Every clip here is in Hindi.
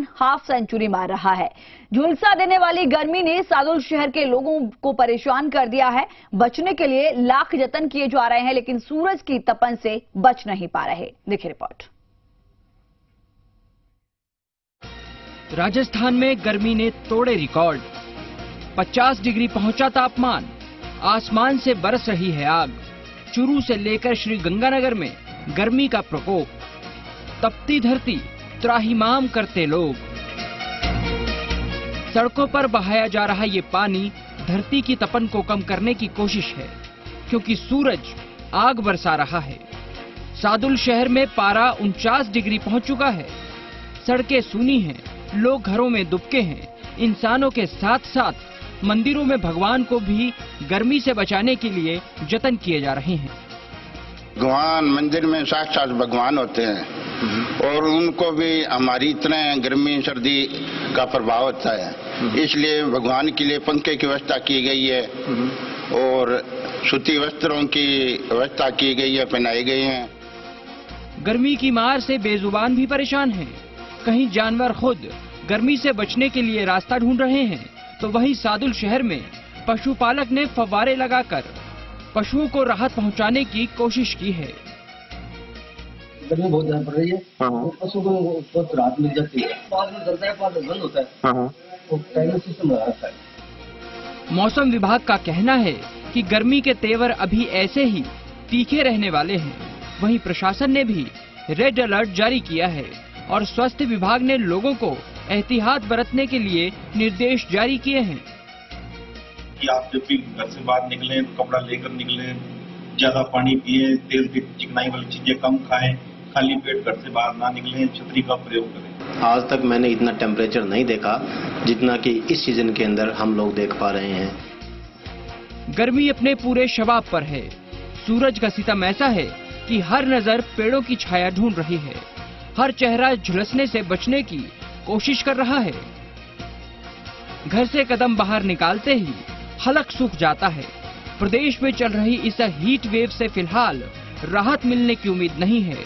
हाफ़ सेंचुरी मार रहा है। झुलसा देने वाली गर्मी ने सादुल शहर के लोगों को परेशान कर दिया है। बचने के लिए लाख जतन किए जा रहे हैं, लेकिन सूरज की तपन से बच नहीं पा रहे। देखिए रिपोर्ट। राजस्थान में गर्मी ने तोड़े रिकॉर्ड। 50 डिग्री पहुँचा तापमान। आसमान से बरस रही है आग। चुरू से लेकर श्री गंगानगर में गर्मी का प्रकोप। तपती धरती त्राहिमाम करते लोग। सड़कों पर बहाया जा रहा ये पानी धरती की तपन को कम करने की कोशिश है, क्योंकि सूरज आग बरसा रहा है। सादुल शहर में पारा उनचास डिग्री पहुँच चुका है। सड़कें सूनी हैं, लोग घरों में दुबके हैं, इंसानों के साथ साथ मंदिरों में भगवान को भी गर्मी से बचाने के लिए जतन किए जा रहे हैं। भगवान मंदिर में साक्षात भगवान होते हैं। और उनको भी हमारी इतने गर्मी सर्दी का प्रभाव होता है। इसलिए भगवान के लिए पंखे की व्यवस्था की गई है। और सूती वस्त्रों की व्यवस्था की गई है पहनाई गई है। गर्मी की मार से बेजुबान भी परेशान है। कहीं जानवर खुद गर्मी से बचने के लिए रास्ता ढूंढ रहे हैं तो वहीं सादुल शहर में पशुपालक ने फव्वारे लगाकर पशुओं को राहत पहुँचाने की कोशिश की है। गर्मी बहुत ज़्यादा पड़ रही है। तो पशु को बहुत राहत मिल जाती है। पास में चलता है पास में बंद होता है तो सिस्टम लगा रखा है। मौसम विभाग का कहना है कि गर्मी के तेवर अभी ऐसे ही तीखे रहने वाले हैं। वहीं प्रशासन ने भी रेड अलर्ट जारी किया है और स्वास्थ्य विभाग ने लोगों को एहतियात बरतने के लिए निर्देश जारी किए हैं। कि आप जब भी घर से बाहर निकले तो कपड़ा लेकर निकले ज़्यादा पानी पिए तेल की चिकनाई वाली चीज़ें कम खाएँ खाली पेट घर से बाहर ना निकले छतरी का प्रयोग करें। आज तक मैंने इतना टेम्परेचर नहीं देखा जितना कि इस सीज़न के अंदर हम लोग देख पा रहे हैं। गर्मी अपने पूरे शबाब पर है। सूरज का सितम ऐसा है कि हर नज़र पेड़ों की छाया ढूंढ रही है। हर चेहरा झुलसने से बचने की कोशिश कर रहा है। घर से कदम बाहर निकालते ही हलक सूख जाता है। प्रदेश में चल रही इस हीट वेव से फ़िलहाल राहत मिलने की उम्मीद नहीं है।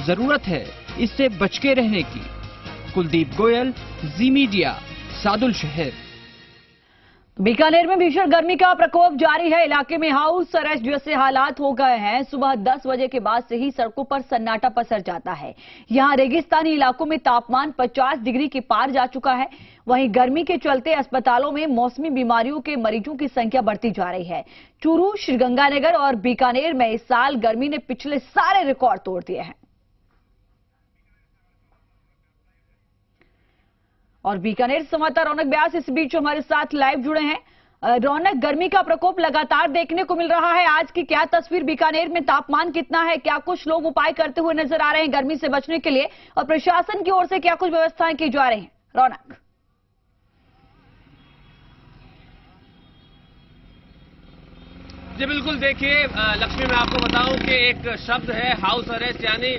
ज़रूरत है इससे बचके रहने की। Kuldeep Goyal, Zee media, Sadul Shahar. Bikaner में भीषण गर्मी का प्रकोप जारी है। इलाके में हाउस अरेस्ट जैसे हालात हो गए हैं। सुबह 10 बजे के बाद से ही सड़कों पर सन्नाटा पसर जाता है। यहाँ रेगिस्तानी इलाकों में तापमान 50 डिग्री के पार जा चुका है। वहीं गर्मी के चलते अस्पतालों में मौसमी बीमारियों के मरीजों की संख्या बढ़ती जा रही है। चूरू, श्रीगंगानगर और बीकानेर में इस साल गर्मी ने पिछले सारे रिकॉर्ड तोड़ दिए हैं। और बीकानेर संवाददाता रौनक ब्यास इस बीच हमारे साथ लाइव जुड़े हैं। रौनक, गर्मी का प्रकोप लगातार देखने को मिल रहा है। आज की क्या तस्वीर? बीकानेर में तापमान कितना है? क्या कुछ लोग उपाय करते हुए नज़र आ रहे हैं गर्मी से बचने के लिए? और प्रशासन की ओर से क्या कुछ व्यवस्थाएँ की जा रही हैं? रौनक। जी, बिल्कुल। देखिए लक्ष्मी, मैं आपको बताऊँ कि एक शब्द है हाउस अरेस्ट यानी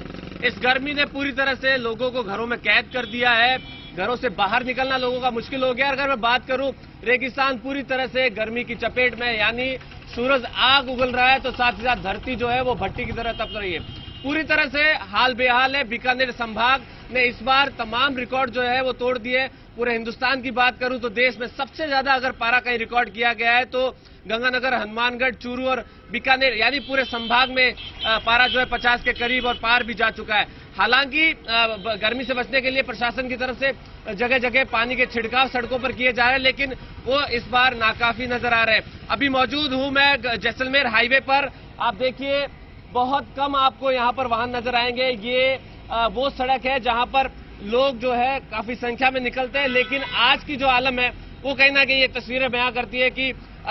इस गर्मी ने पूरी तरह से लोगों को घरों में कैद कर दिया है। घरों से बाहर निकलना लोगों का मुश्किल हो गया। अगर मैं बात करूँ रेगिस्तान पूरी तरह से गर्मी की चपेट में, यानी सूरज आग उगल रहा है तो साथ ही साथ धरती जो है वो भट्टी की तरह तप रही है। पूरी तरह से हाल बेहाल है, बीकानेर संभाग ने इस बार तमाम रिकॉर्ड जो है वो तोड़ दिए। पूरे हिंदुस्तान की बात करूँ तो देश में सबसे ज़्यादा अगर पारा कहीं रिकॉर्ड किया गया है तो गंगानगर, हनुमानगढ़, चूरू और बीकानेर, यानी पूरे संभाग में पारा जो है पचास के करीब और पार भी जा चुका है। हालाँकि गर्मी से बचने के लिए प्रशासन की तरफ़ से जगह जगह पानी के छिड़काव सड़कों पर किए जा रहे हैं, लेकिन वो इस बार नाकाफी नज़र आ रहे हैं। अभी मौजूद हूँ मैं जैसलमेर हाईवे पर। आप देखिए बहुत कम आपको यहाँ पर वाहन नज़र आएँगे। ये अ, वो सड़क है जहाँ पर लोग जो है काफ़ी संख्या में निकलते हैं लेकिन आज की जो आलम है वो कहीं ना कहीं ये तस्वीरें बयां करती है कि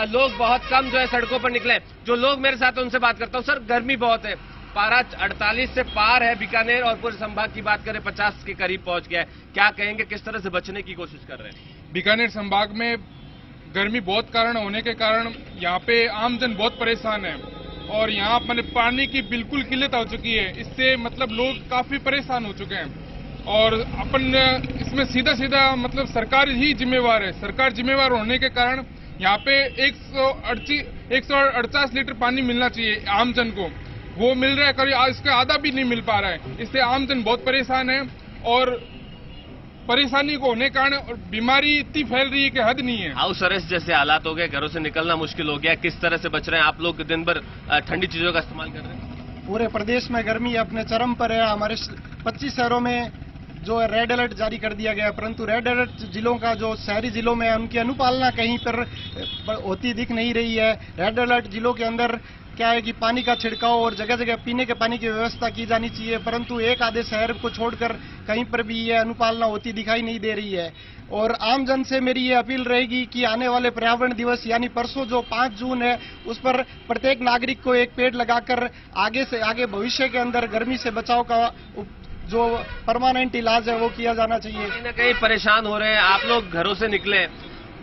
लोग बहुत कम जो है सड़कों पर निकले जो लोग मेरे साथ उनसे बात करता हूँ सर गर्मी बहुत है। पारा 48 से पार है बीकानेर और पूरे संभाग की बात करें 50 के करीब पहुँच गया है। क्या कहेंगे किस तरह से बचने की कोशिश कर रहे हैं? बीकानेर संभाग में गर्मी बहुत कारण होने के कारण यहाँ पे आमजन बहुत परेशान है। और यहाँ मैंने पानी की बिल्कुल किल्लत हो चुकी है। इससे मतलब लोग काफ़ी परेशान हो चुके हैं। और अपन इसमें सीधा सीधा मतलब सरकार ही जिम्मेवार है। सरकार जिम्मेवार होने के कारण यहाँ पे एक सौ लीटर पानी मिलना चाहिए आमजन को। वो मिल रहा है, कभी इसका आधा भी नहीं मिल पा रहा है। इससे आमजन बहुत परेशान है। और परेशानी को होने के कारण और बीमारी इतनी फैल रही है कि हद नहीं है। हाउस अरेस्ट जैसे हालात हो गए घरों से निकलना मुश्किल हो गया। किस तरह से बच रहे हैं? आप लोग दिन भर ठंडी चीज़ों का इस्तेमाल कर रहे हैं? पूरे प्रदेश में गर्मी अपने चरम पर है। हमारे 25 शहरों में जो है रेड अलर्ट जारी कर दिया गया परंतु रेड अलर्ट जिलों का जो शहरी जिलों में है उनकी अनुपालना कहीं पर होती दिख नहीं रही है। रेड अलर्ट जिलों के अंदर क्या है कि पानी का छिड़काव और जगह जगह पीने के पानी की व्यवस्था की जानी चाहिए, परंतु एक आधे शहर को छोड़कर कहीं पर भी ये अनुपालना होती दिखाई नहीं दे रही है। और आम जन से मेरी ये अपील रहेगी कि आने वाले पर्यावरण दिवस, यानी परसों जो पाँच जून है, उस पर प्रत्येक नागरिक को एक पेड़ लगाकर आगे से आगे भविष्य के अंदर गर्मी से बचाव का जो परमानेंट इलाज है, वो किया जाना चाहिए। कहीं परेशान हो रहे हैं। आप लोग घरों से निकले।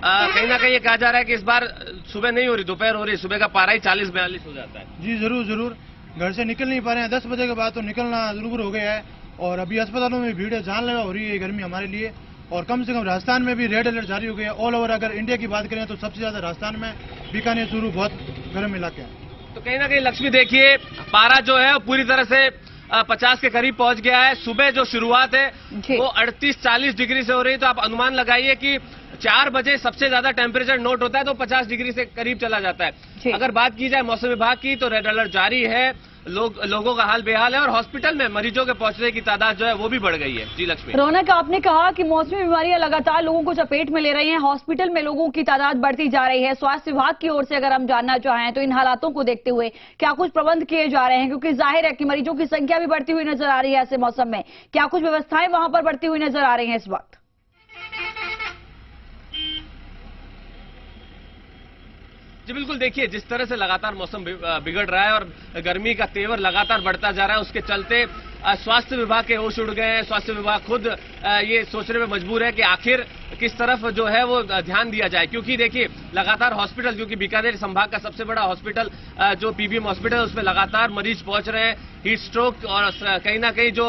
कहीं ना कहीं ये कहा जा रहा है कि इस बार सुबह नहीं हो रही दोपहर हो रही सुबह का पारा ही चालीस बयालीस हो जाता है। जी ज़रूर ज़रूर। घर से निकल नहीं पा रहे हैं। दस बजे के बाद तो निकलना ज़रूर हो गया है। और अभी अस्पतालों में भीड़ है जानलेवा हो रही है गर्मी हमारे लिए। और कम से कम राजस्थान में भी रेड अलर्ट जारी हो गया है। ऑल ओवर अगर इंडिया की बात करें तो सबसे ज़्यादा राजस्थान में बीकानेर चूरू बहुत गर्म इलाके हैं। तो कहीं ना कहीं लक्ष्मी देखिए पारा जो है पूरी तरह से पचास के करीब पहुँच गया है। सुबह जो शुरुआत है वो अड़तीस चालीस डिग्री से हो रही है। तो आप अनुमान लगाइए कि चार बजे सबसे ज़्यादा टेम्परेचर नोट होता है तो पचास डिग्री से करीब चला जाता है। अगर बात की जाए मौसम विभाग की तो रेड अलर्ट जारी है। लोग, लोगों का हाल बेहाल है और हॉस्पिटल में मरीजों के पहुँचने की तादाद जो है वो भी बढ़ गई है। जी, लक्ष्मी। रौनक, आपने कहा कि मौसमी बीमारियाँ लगातार लोगों को चपेट में ले रही हैं। हॉस्पिटल में लोगों की तादाद बढ़ती जा रही है। स्वास्थ्य विभाग की ओर से अगर हम जानना चाहें तो इन हालातों को देखते हुए क्या कुछ प्रबंध किए जा रहे हैं? क्योंकि ज़ाहिर है कि मरीजों की संख्या भी बढ़ती हुई नज़र आ रही है ऐसे मौसम में। क्या कुछ व्यवस्थाएँ वहाँ पर बढ़ती हुई नज़र आ रही हैं इस वक्त? जी, बिल्कुल देखिए, जिस तरह से लगातार मौसम बिगड़ रहा है और गर्मी का तेवर लगातार बढ़ता जा रहा है, उसके चलते स्वास्थ्य विभाग के होश उड़ गए हैं। स्वास्थ्य विभाग खुद ये सोचने में मजबूर है कि आखिर किस तरफ़ जो है वो ध्यान दिया जाए। क्योंकि देखिए, लगातार हॉस्पिटल, क्योंकि बीकानेर संभाग का सबसे बड़ा हॉस्पिटल जो पीबीएम हॉस्पिटल है, उसमें लगातार मरीज़ पहुँच रहे हैं। हीट स्ट्रोक और कहीं ना कहीं जो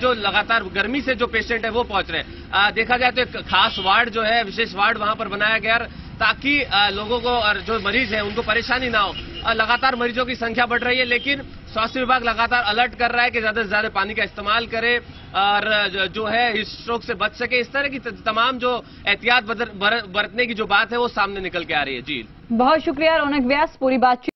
जो लगातार गर्मी से जो पेशेंट है, वो पहुँच रहे हैं। देखा जाए तो एक खास वार्ड जो है, विशेष वार्ड वहाँ पर बनाया गया ताकि लोगों को और जो मरीज़ है, उनको परेशानी ना हो। लगातार मरीजों की संख्या बढ़ रही है, लेकिन स्वास्थ्य विभाग लगातार अलर्ट कर रहा है कि ज़्यादा से ज़्यादा पानी का इस्तेमाल करे और जो है, इस स्ट्रोक से बच सके। इस तरह की तमाम जो एहतियात बरतने की जो बात है, वो सामने निकल के आ रही है। जी। बहुत शुक्रिया, रौनक व्यास, पूरी बातचीत